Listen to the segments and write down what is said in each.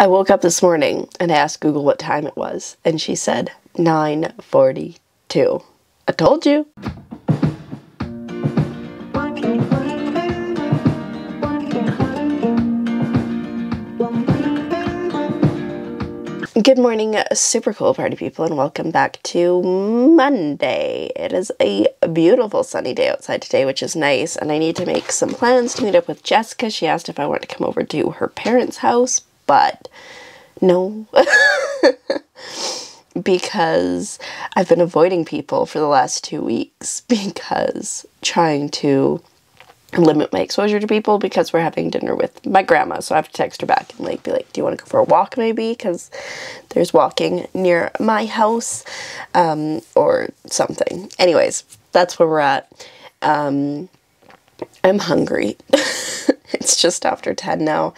I woke up this morning and asked Google what time it was, and she said 9:42. I told you. Good morning, super cool party people, and welcome back to Monday. It is a beautiful sunny day outside today, which is nice, and I need to make some plans to meet up with Jessica. She asked if I want to come over to her parents' house, but no. because I've been avoiding people for the last two weeks because trying to limit my exposure to people because we're having dinner with my grandma. So I have to text her back and like be like, "Do you want to go for a walk, maybe?" Because there's walking near my house, um, or something. Anyways, that's where we're at. Um, I'm hungry. it's just after ten now.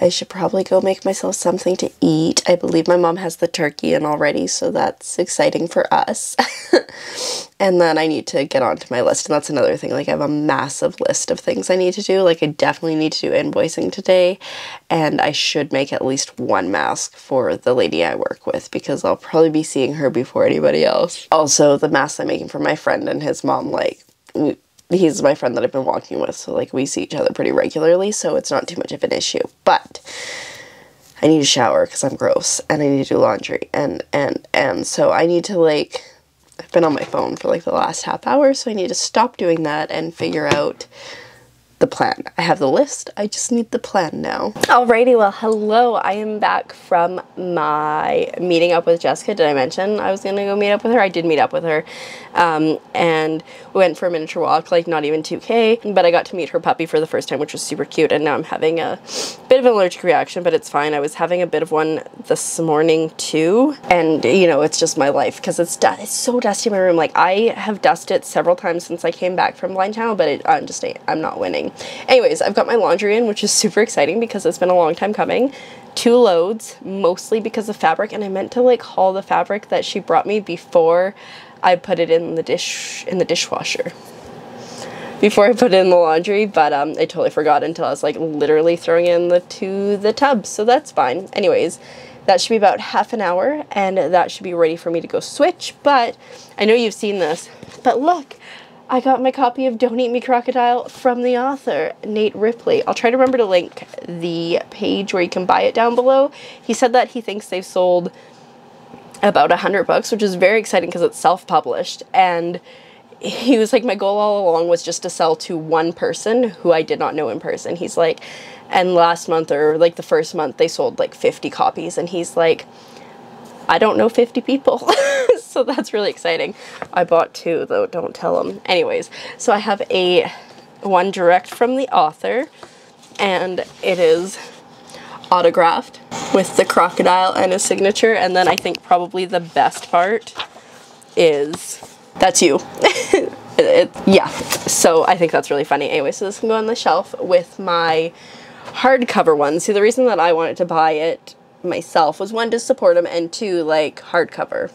I should probably go make myself something to eat. I believe my mom has the turkey in already, so that's exciting for us. and then I need to get onto my list, and that's another thing. Like, I have a massive list of things I need to do. Like, I definitely need to do invoicing today, and I should make at least one mask for the lady I work with because I'll probably be seeing her before anybody else. Also, the mask I'm making for my friend and his mom, like, he's my friend that I've been walking with, so like we see each other pretty regularly, so it's not too much of an issue. But I need to shower because I'm gross, and I need to do laundry, and and and so I need to like. I've been on my phone for like the last half hour, so I need to stop doing that and figure out the plan. I have the list, I just need the plan now. Alrighty, well hello, I am back from my meeting up with Jessica. Did I mention I was gonna go meet up with her? I did meet up with her. Um, and we went for a miniature walk, like not even 2k, but I got to meet her puppy for the first time, which was super cute, and now I'm having a bit of an allergic reaction, but it's fine. I was having a bit of one this morning too, and you know, it's just my life, because it's, it's so dusty in my room. Like, I have dusted several times since I came back from Blind Channel, but it, I'm just, I'm not winning. Anyways, I've got my laundry in, which is super exciting because it's been a long time coming. Two loads, mostly because of fabric, and I meant to like haul the fabric that she brought me before I put it in the dish in the dishwasher before I put it in the laundry, but um, I totally forgot until I was like literally throwing in the to the tub, so that's fine. Anyways, that should be about half an hour, and that should be ready for me to go switch. But I know you've seen this, but look, I got my copy of Don't Eat Me Crocodile from the author, Nate Ripley. I'll try to remember to link the page where you can buy it down below. He said that he thinks they've sold about 100 books, which is very exciting because it's self-published. And he was like, my goal all along was just to sell to one person who I did not know in person. He's like, and last month or like the first month, they sold like 50 copies. And he's like, I don't know 50 people. so that's really exciting. I bought two though, don't tell them. Anyways, so I have a one direct from the author and it is autographed with the crocodile and his signature and then I think probably the best part is that's you. it, it, yeah, so I think that's really funny. Anyway, so this can go on the shelf with my hardcover one. See, the reason that I wanted to buy it myself was one to support him and two like hardcover.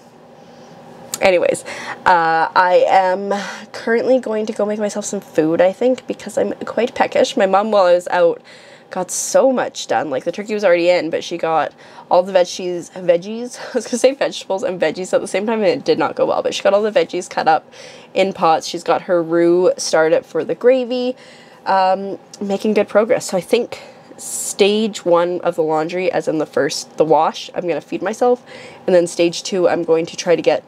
Anyways uh, I am currently going to go make myself some food I think because I'm quite peckish. My mom while I was out got so much done. Like the turkey was already in but she got all the veggies veggies? I was gonna say vegetables and veggies at the same time and it did not go well but she got all the veggies cut up in pots. She's got her roux started for the gravy. Um, making good progress. So I think stage one of the laundry, as in the first, the wash, I'm going to feed myself. And then stage two, I'm going to try to get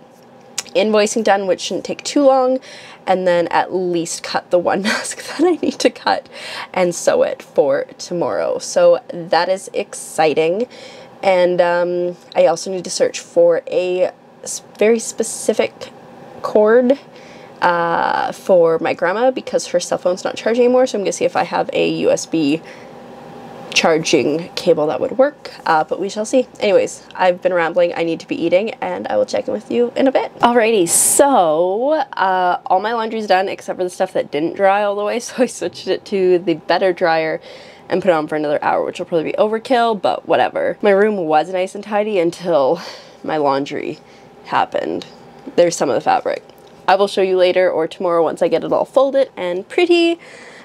invoicing done, which shouldn't take too long. And then at least cut the one mask that I need to cut and sew it for tomorrow. So that is exciting. And um, I also need to search for a very specific cord uh, for my grandma because her cell phone's not charging anymore. So I'm to see if I have a USB charging cable that would work, uh, but we shall see. Anyways, I've been rambling, I need to be eating, and I will check in with you in a bit. Alrighty, so uh, all my laundry's done except for the stuff that didn't dry all the way, so I switched it to the better dryer and put it on for another hour, which will probably be overkill, but whatever. My room was nice and tidy until my laundry happened. There's some of the fabric. I will show you later or tomorrow once I get it all folded and pretty.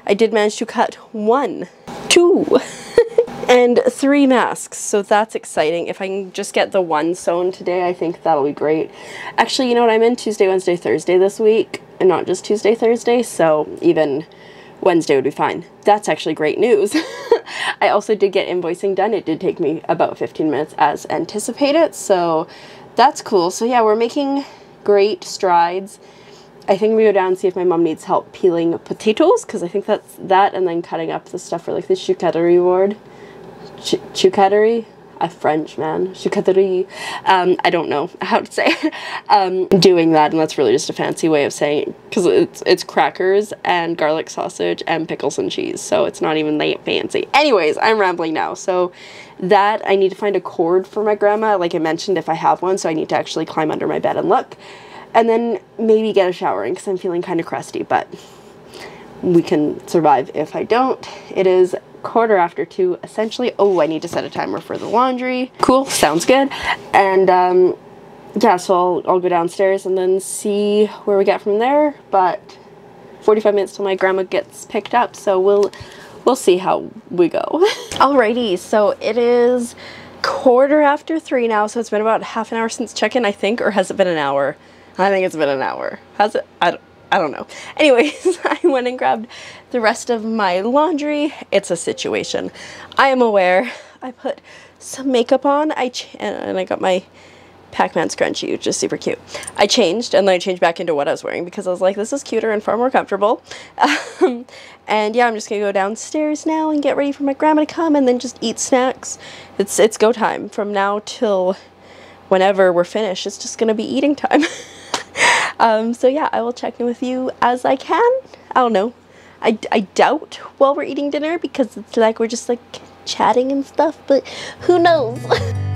I did manage to cut one, two And three masks, so that's exciting. If I can just get the one sewn today, I think that'll be great. Actually, you know what, I'm in Tuesday, Wednesday, Thursday this week, and not just Tuesday, Thursday, so even Wednesday would be fine. That's actually great news. I also did get invoicing done. It did take me about 15 minutes as anticipated, so that's cool. So yeah, we're making great strides. I think we go down and see if my mom needs help peeling potatoes, because I think that's that, and then cutting up the stuff for like the charcuterie board. Ch a French man, charcuterie. Um, I don't know how to say it. Um, doing that, and that's really just a fancy way of saying because it's it's crackers and garlic sausage and pickles and cheese, so it's not even that fancy. Anyways, I'm rambling now. So that I need to find a cord for my grandma, like I mentioned, if I have one. So I need to actually climb under my bed and look, and then maybe get a shower in because I'm feeling kind of crusty, but we can survive if I don't. It is quarter after two essentially. Oh, I need to set a timer for the laundry. Cool, sounds good. And um, yeah, so I'll, I'll go downstairs and then see where we get from there. But 45 minutes till my grandma gets picked up, so we'll we'll see how we go. Alrighty, so it is quarter after three now, so it's been about half an hour since check-in, I think, or has it been an hour? I think it's been an hour. Has it? I don't, I don't know. Anyways, I went and grabbed the rest of my laundry. It's a situation. I am aware. I put some makeup on. I and I got my Pac-Man scrunchie, which is super cute. I changed and then I changed back into what I was wearing because I was like, this is cuter and far more comfortable. Um, and yeah, I'm just gonna go downstairs now and get ready for my grandma to come and then just eat snacks. It's it's go time from now till whenever we're finished. It's just gonna be eating time. um, so yeah, I will check in with you as I can. I don't know. I, I doubt while we're eating dinner because it's like we're just like chatting and stuff, but who knows?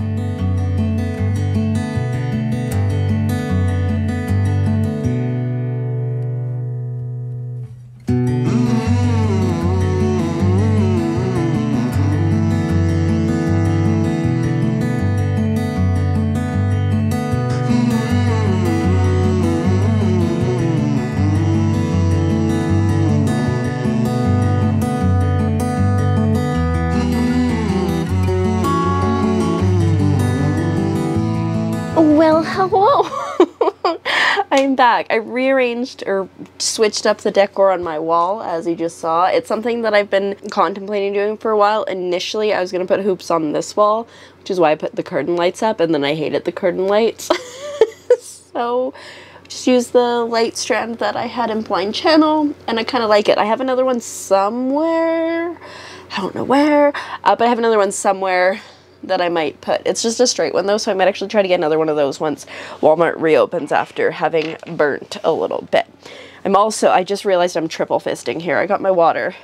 hello. I'm back. I rearranged or switched up the decor on my wall, as you just saw. It's something that I've been contemplating doing for a while. Initially, I was going to put hoops on this wall, which is why I put the curtain lights up, and then I hated the curtain lights. so, just use the light strand that I had in Blind Channel, and I kind of like it. I have another one somewhere. I don't know where, uh, but I have another one somewhere that I might put. It's just a straight one though, so I might actually try to get another one of those once Walmart reopens after having burnt a little bit. I'm also, I just realized I'm triple fisting here. I got my water.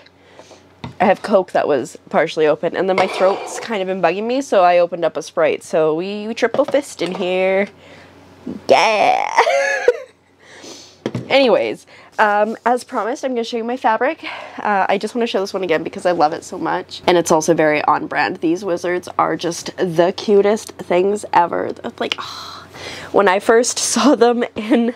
I have Coke that was partially open, and then my throat's kind of been bugging me, so I opened up a Sprite. So we, we triple fist in here. Yeah! Anyways, um, as promised, I'm going to show you my fabric. Uh, I just want to show this one again because I love it so much. And it's also very on brand. These wizards are just the cutest things ever. Like, oh, when I first saw them in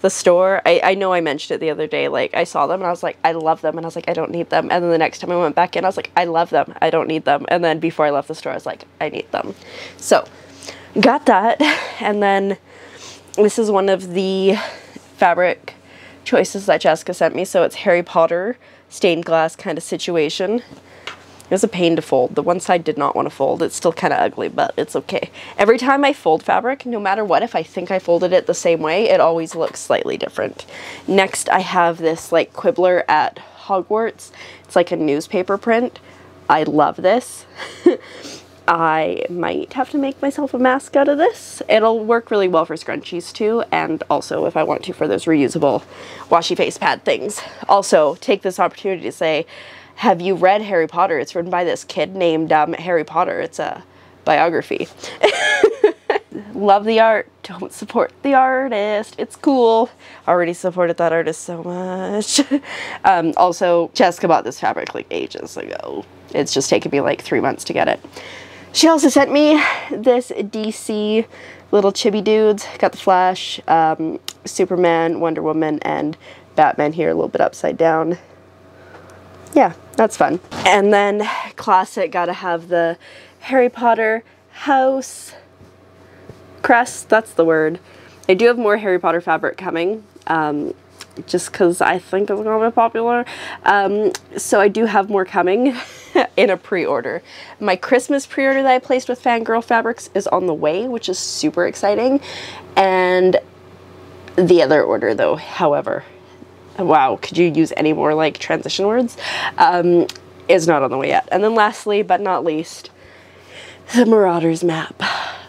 the store, I, I know I mentioned it the other day, like I saw them and I was like, I love them. And I was like, I don't need them. And then the next time I went back in, I was like, I love them. I don't need them. And then before I left the store, I was like, I need them. So got that. And then this is one of the fabric choices that Jessica sent me. So it's Harry Potter stained glass kind of situation. It was a pain to fold. The one side did not want to fold. It's still kind of ugly, but it's okay. Every time I fold fabric, no matter what, if I think I folded it the same way, it always looks slightly different. Next, I have this like quibbler at Hogwarts. It's like a newspaper print. I love this. I might have to make myself a mask out of this. It'll work really well for scrunchies too, and also if I want to for those reusable washy face pad things. Also, take this opportunity to say, have you read Harry Potter? It's written by this kid named um, Harry Potter. It's a biography. Love the art, don't support the artist. It's cool. Already supported that artist so much. um, also, Jessica bought this fabric like ages ago. It's just taken me like three months to get it. She also sent me this DC little chibi dudes. Got the Flash, um, Superman, Wonder Woman, and Batman here a little bit upside down. yeah, that's fun. And then classic, gotta have the Harry Potter house crest, that's the word. I do have more Harry Potter fabric coming. Um, just because I think it's gonna be popular. Um, so I do have more coming in a pre-order. My Christmas pre-order that I placed with Fangirl Fabrics is on the way, which is super exciting. And the other order though, however, wow, could you use any more like transition words? Um, is not on the way yet. And then lastly, but not least, the Marauders map.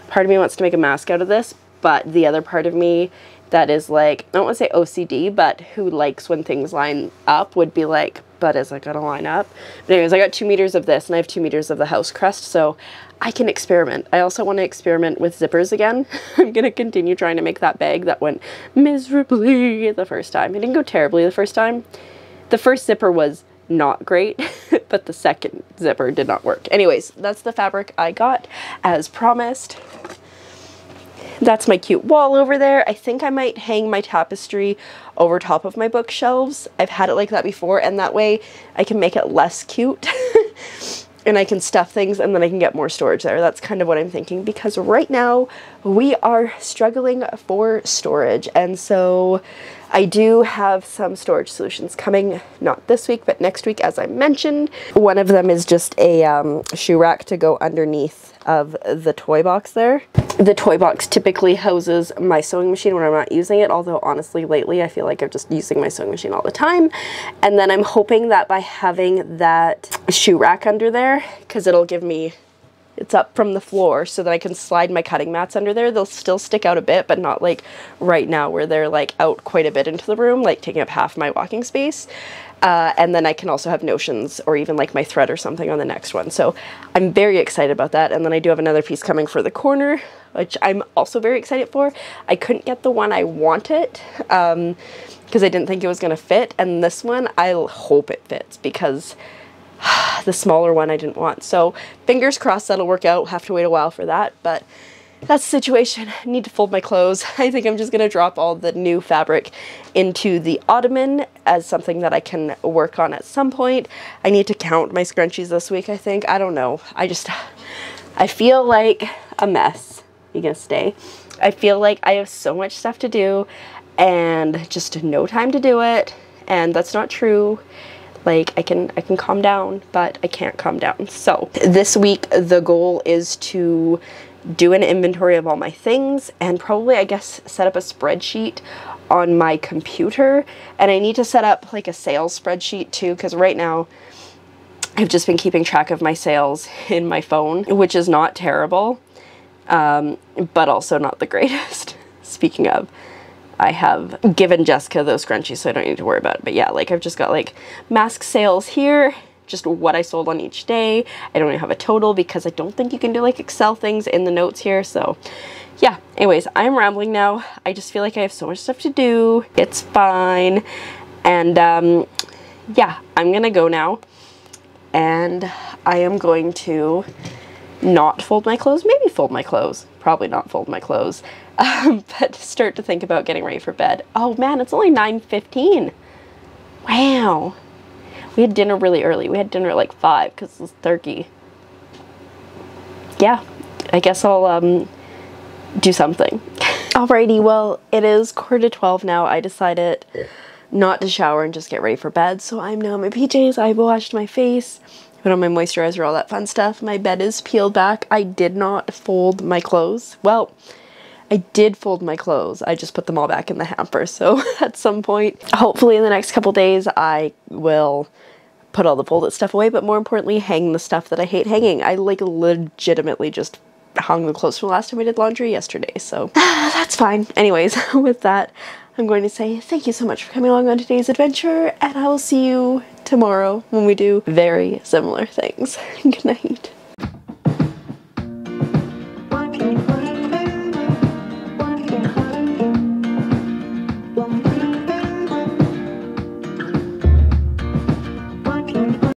Part of me wants to make a mask out of this, but the other part of me that is like, I don't want to say OCD, but who likes when things line up would be like, but is it to line up? But anyways, I got two meters of this and I have two meters of the house crest, so I can experiment. I also want to experiment with zippers again. I'm to continue trying to make that bag that went miserably the first time. It didn't go terribly the first time. The first zipper was not great, but the second zipper did not work. Anyways, that's the fabric I got as promised. That's my cute wall over there. I think I might hang my tapestry over top of my bookshelves. I've had it like that before and that way I can make it less cute. and I can stuff things and then I can get more storage there. That's kind of what I'm thinking because right now we are struggling for storage and so I do have some storage solutions coming, not this week, but next week, as I mentioned. One of them is just a um, shoe rack to go underneath of the toy box there. The toy box typically houses my sewing machine when I'm not using it, although honestly lately I feel like I'm just using my sewing machine all the time. And then I'm hoping that by having that shoe rack under there, because it'll give me it's up from the floor so that I can slide my cutting mats under there. They'll still stick out a bit, but not like right now where they're like out quite a bit into the room, like taking up half my walking space. Uh, and then I can also have notions or even like my thread or something on the next one. So I'm very excited about that. And then I do have another piece coming for the corner, which I'm also very excited for. I couldn't get the one I wanted because um, I didn't think it was going to fit. And this one, I hope it fits because the smaller one I didn't want. So fingers crossed that'll work out. Have to wait a while for that, but that's the situation. I need to fold my clothes. I think I'm just gonna drop all the new fabric into the ottoman as something that I can work on at some point. I need to count my scrunchies this week, I think. I don't know. I just, I feel like a mess. You gonna stay? I feel like I have so much stuff to do and just no time to do it. And that's not true like I can I can calm down but I can't calm down. So this week the goal is to do an inventory of all my things and probably I guess set up a spreadsheet on my computer. And I need to set up like a sales spreadsheet too because right now I've just been keeping track of my sales in my phone which is not terrible um, but also not the greatest speaking of I have given Jessica those scrunchies so I don't need to worry about it. But yeah, like I've just got like mask sales here, just what I sold on each day. I don't even have a total because I don't think you can do like Excel things in the notes here. So yeah, anyways, I'm rambling now. I just feel like I have so much stuff to do. It's fine. And um, yeah, I'm gonna go now. And I am going to not fold my clothes, maybe fold my clothes, probably not fold my clothes um, but start to think about getting ready for bed. Oh man, it's only 9.15. Wow. We had dinner really early. We had dinner at like 5 because it was turkey. Yeah, I guess I'll um, do something. Alrighty, well, it is quarter to 12 now. I decided not to shower and just get ready for bed. So I'm now in my PJs. I've washed my face, put on my moisturizer, all that fun stuff. My bed is peeled back. I did not fold my clothes. Well, I did fold my clothes. I just put them all back in the hamper. So at some point, hopefully in the next couple days, I will put all the folded stuff away, but more importantly, hang the stuff that I hate hanging. I like legitimately just hung the clothes from the last time I did laundry yesterday, so that's fine. Anyways, with that, I'm going to say thank you so much for coming along on today's adventure, and I will see you tomorrow when we do very similar things. Good night.